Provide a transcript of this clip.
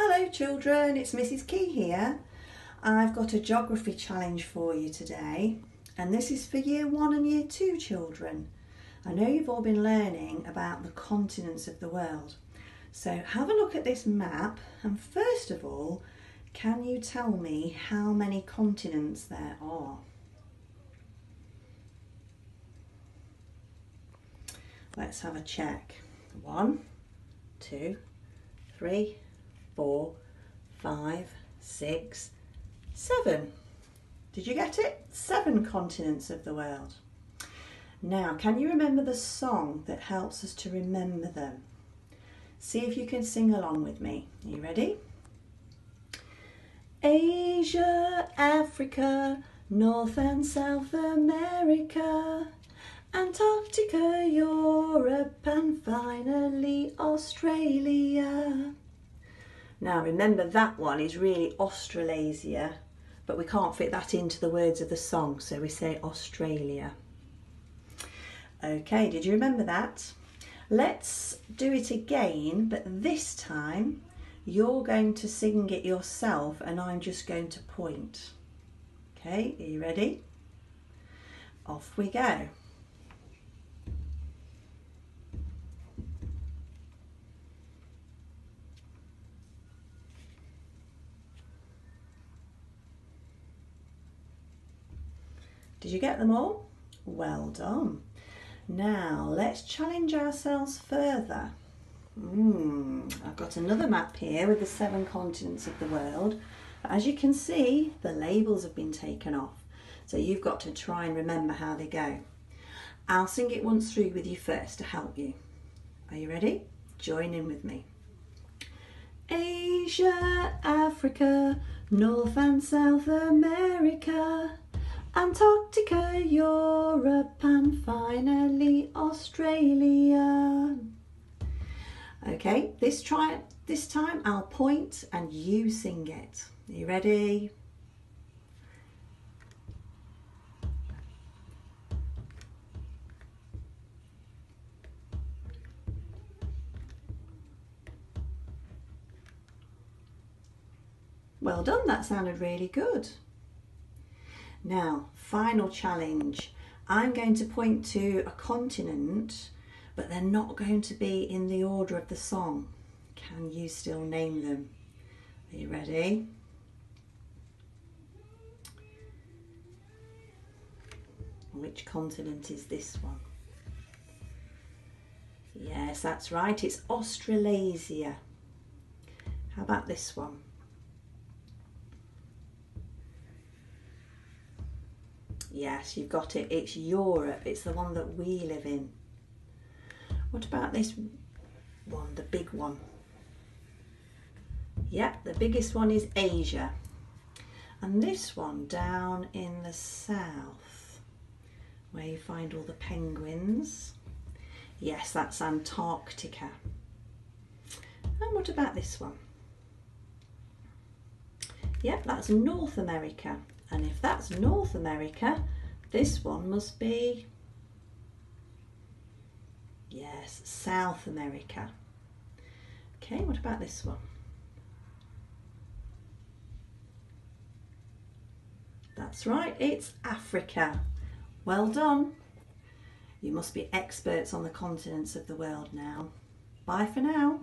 Hello children, it's Mrs Key here. I've got a geography challenge for you today and this is for year one and year two children. I know you've all been learning about the continents of the world. So have a look at this map and first of all, can you tell me how many continents there are? Let's have a check. One, two, three, four, five, six, seven. Did you get it? Seven continents of the world. Now, can you remember the song that helps us to remember them? See if you can sing along with me. Are you ready? Asia, Africa, North and South America, Antarctica, Europe, and finally Australia. Now remember that one is really Australasia, but we can't fit that into the words of the song, so we say Australia. Okay, did you remember that? Let's do it again, but this time you're going to sing it yourself and I'm just going to point. Okay, are you ready? Off we go. Did you get them all? Well done. Now let's challenge ourselves further. Mm, I've got another map here with the seven continents of the world. as you can see, the labels have been taken off. So you've got to try and remember how they go. I'll sing it once through with you first to help you. Are you ready? Join in with me. Asia, Africa, North and South America, Antarctica, Europe and finally Australia. Okay, this try this time I'll point and you sing it. Are you ready? Well done, that sounded really good. Now, final challenge. I'm going to point to a continent, but they're not going to be in the order of the song. Can you still name them? Are you ready? Which continent is this one? Yes, that's right. It's Australasia. How about this one? Yes, you've got it. It's Europe. It's the one that we live in. What about this one, the big one? Yep, the biggest one is Asia. And this one down in the south, where you find all the penguins. Yes, that's Antarctica. And what about this one? Yep, that's North America. And if that's North America, this one must be, yes, South America. Okay, what about this one? That's right, it's Africa. Well done. You must be experts on the continents of the world now. Bye for now.